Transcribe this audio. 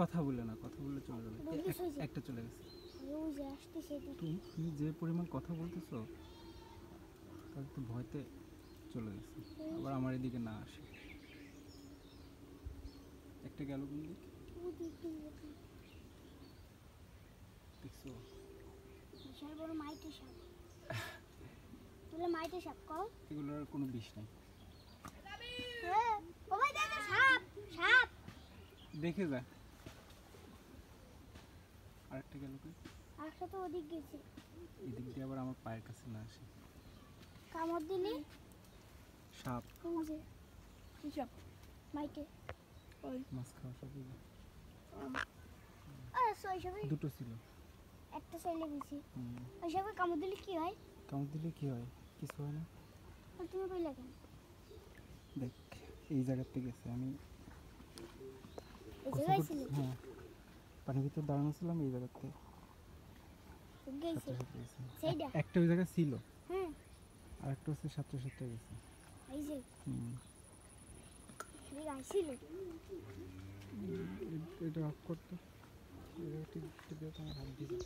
কথা বলে না কথা বললে চলে যাবে। একটা চলে গেছে। যে তুমি যে পরিমাণ কথা বলতেছো তাহলে তো ভয়তে চলে গেছে। আবার আমার এদিকে না আসে। একটা গেল কোন দিক? ওদিকে ওদিকে। দেখছ? বিশাল বড় মাইটে সাপ। তুলে মাইটে সাপ কও? এগুলোর কোনো বিষ নাই। হ্যাঁ। দেখে যা। আরেকটা গেল কি আরেকটা তো ওদিক গেছে। এদিক দিয়ে আবার আমার পায়ের কাছে না আসে। কামড় দিলি? সাপ। যে কি সাপ? মাইটে ওই। মাছ খাওয়া সবে দুটো ছিল। একটা সাইলে গেছি হুম। ওই সবে কামড় দিলে কি হয়? কামড় দিলে কি হয়? কিছু হয় না। তুমি কইলা কেন? দেখ এই জায়গাতে গেছে। আমি এই জায়গায় ছিল হ্যাঁ। পানির ভিতর দাঁড়ানো ছিলাম এই জায়গাতে একটা ওই জায়গায় ছিল। আর একটা হচ্ছে সাতটা সাতটা গেছে এটা অফ করতো। হাত দিয়ে